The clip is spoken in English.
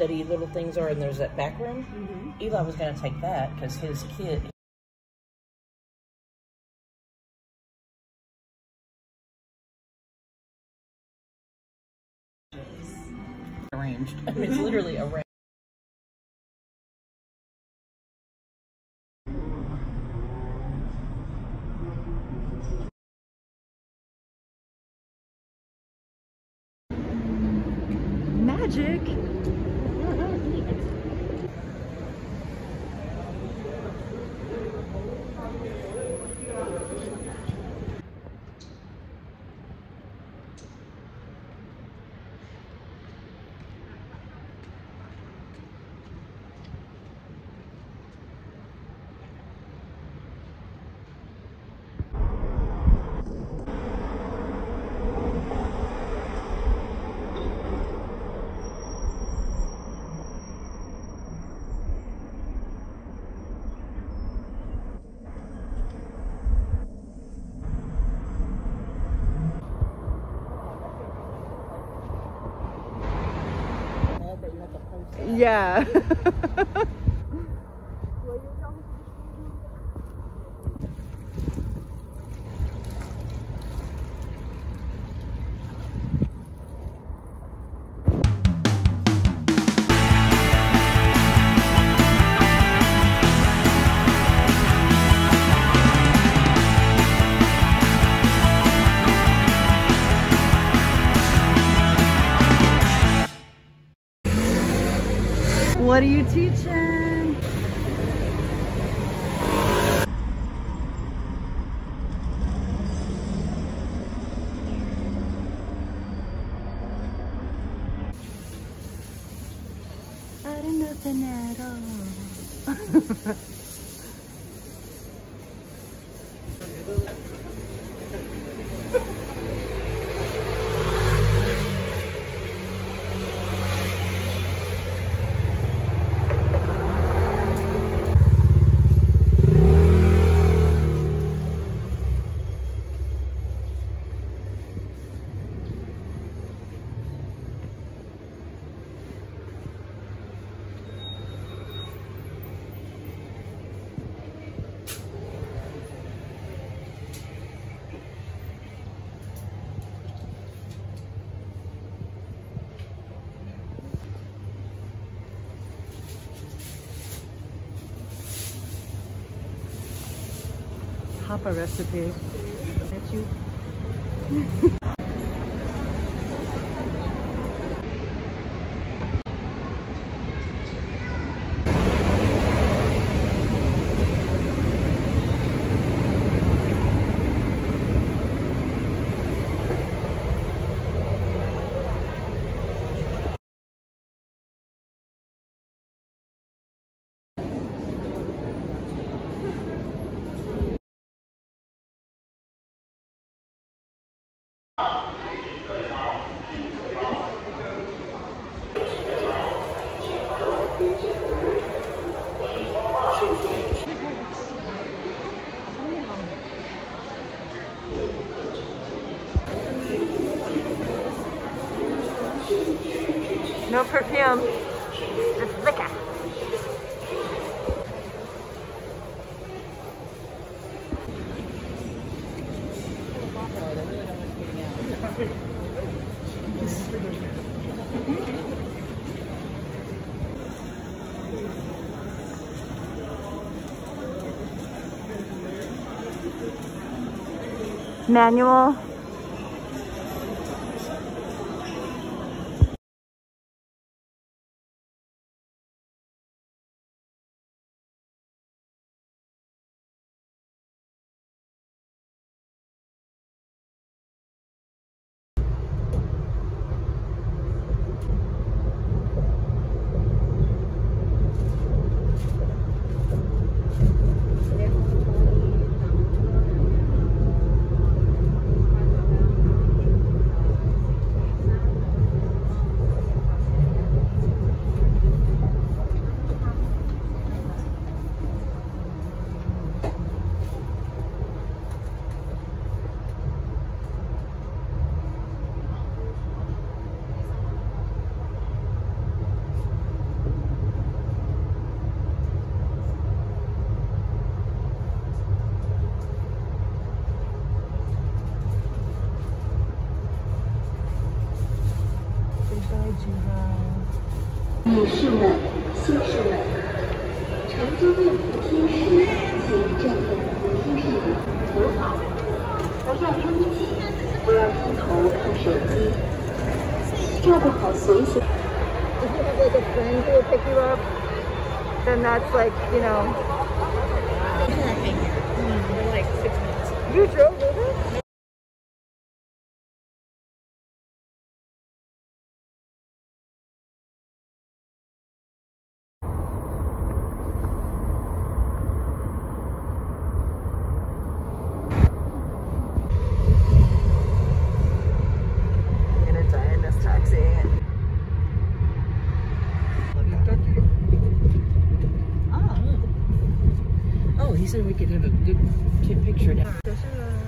study little things are, and there's that back room. Mm-hmm. Eli was going to take that because his kid. Arranged. I mean, it's literally arranged. Magic. Yeah. what are you teaching? I don't nothing at all. Papa recipe. That you? No perfume. Manual. 头看手机，照顾好随行。 If you have like a friend who will pick you up, then that's like, you know. like six minutes. You drove Said we could have a good picture. 可是 uh,